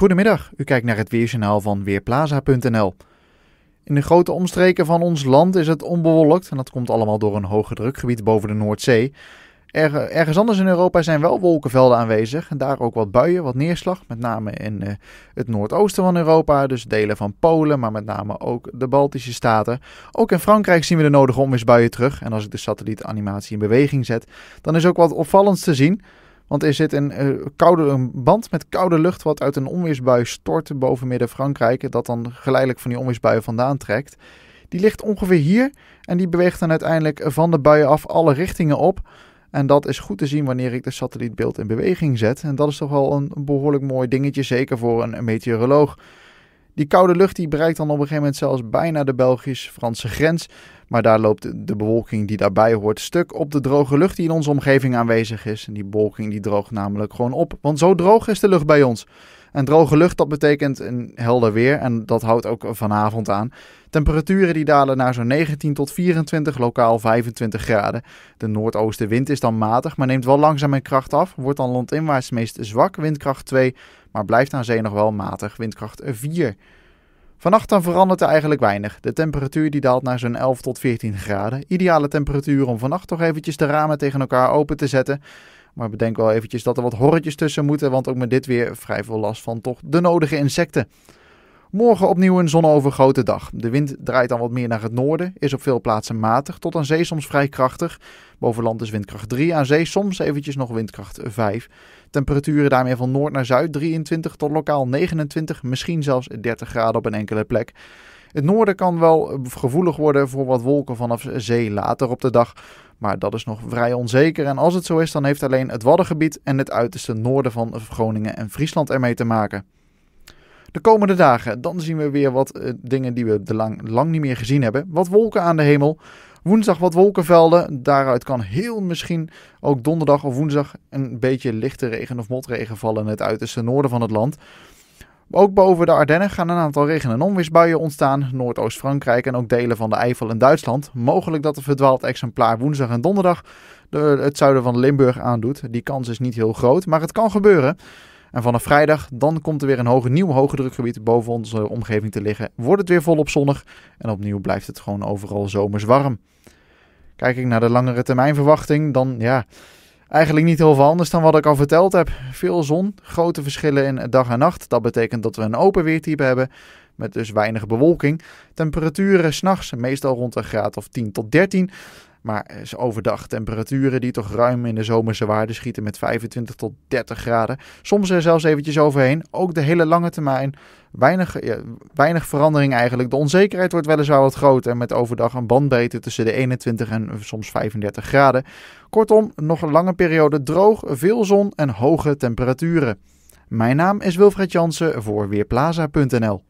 Goedemiddag, u kijkt naar het weerjournaal van Weerplaza.nl. In de grote omstreken van ons land is het onbewolkt en dat komt allemaal door een hoge drukgebied boven de Noordzee. ergens anders in Europa zijn wel wolkenvelden aanwezig en daar ook wat buien, wat neerslag, met name in uh, het noordoosten van Europa, dus delen van Polen, maar met name ook de Baltische staten. Ook in Frankrijk zien we de nodige onweersbuien terug en als ik de satellietanimatie in beweging zet, dan is ook wat opvallends te zien. Want er zit een, uh, koude, een band met koude lucht wat uit een onweersbui stort boven midden-Frankrijk. Dat dan geleidelijk van die onweersbuien vandaan trekt. Die ligt ongeveer hier en die beweegt dan uiteindelijk van de buien af alle richtingen op. En dat is goed te zien wanneer ik de satellietbeeld in beweging zet. En dat is toch wel een behoorlijk mooi dingetje, zeker voor een meteoroloog. Die koude lucht die bereikt dan op een gegeven moment zelfs bijna de Belgisch-Franse grens. Maar daar loopt de bewolking die daarbij hoort stuk op de droge lucht die in onze omgeving aanwezig is. En die bewolking die droogt namelijk gewoon op, want zo droog is de lucht bij ons. En droge lucht, dat betekent een helder weer en dat houdt ook vanavond aan. Temperaturen die dalen naar zo'n 19 tot 24, lokaal 25 graden. De noordoostenwind is dan matig, maar neemt wel langzaam in kracht af. Wordt dan landinwaarts meest zwak, windkracht 2, maar blijft aan zee nog wel matig, windkracht 4. Vannacht dan verandert er eigenlijk weinig. De temperatuur die daalt naar zo'n 11 tot 14 graden. Ideale temperatuur om vannacht toch eventjes de ramen tegen elkaar open te zetten. Maar bedenk wel eventjes dat er wat horretjes tussen moeten, want ook met dit weer vrij veel last van toch de nodige insecten. Morgen opnieuw een zonovergrote dag. De wind draait dan wat meer naar het noorden, is op veel plaatsen matig, tot aan zee soms vrij krachtig. Boven land is windkracht 3, aan zee soms eventjes nog windkracht 5. Temperaturen daarmee van noord naar zuid 23 tot lokaal 29, misschien zelfs 30 graden op een enkele plek. Het noorden kan wel gevoelig worden voor wat wolken vanaf zee later op de dag, maar dat is nog vrij onzeker. En als het zo is, dan heeft alleen het Waddengebied en het uiterste noorden van Groningen en Friesland ermee te maken. De komende dagen, dan zien we weer wat uh, dingen die we lang, lang niet meer gezien hebben. Wat wolken aan de hemel. Woensdag wat wolkenvelden. Daaruit kan heel misschien ook donderdag of woensdag een beetje lichte regen of motregen vallen in het uiterste noorden van het land. Ook boven de Ardennen gaan een aantal regen- en onweersbuien ontstaan. Noordoost-Frankrijk en ook delen van de Eifel en Duitsland. Mogelijk dat een verdwaald exemplaar woensdag en donderdag de, het zuiden van Limburg aandoet. Die kans is niet heel groot, maar het kan gebeuren. En vanaf vrijdag dan komt er weer een hoge, nieuw hoge drukgebied boven onze omgeving te liggen. Wordt het weer volop zonnig en opnieuw blijft het gewoon overal zomers warm. Kijk ik naar de langere termijn verwachting, dan ja, eigenlijk niet heel veel anders dan wat ik al verteld heb. Veel zon, grote verschillen in dag en nacht. Dat betekent dat we een open weertype hebben met dus weinig bewolking. Temperaturen s'nachts meestal rond een graad of 10 tot 13. Maar overdag temperaturen die toch ruim in de zomerse waarde schieten met 25 tot 30 graden. Soms er zelfs eventjes overheen. Ook de hele lange termijn. Weinig, weinig verandering eigenlijk. De onzekerheid wordt weliswaar wat groter. Met overdag een bandbreedte tussen de 21 en soms 35 graden. Kortom, nog een lange periode droog, veel zon en hoge temperaturen. Mijn naam is Wilfred Jansen voor Weerplaza.nl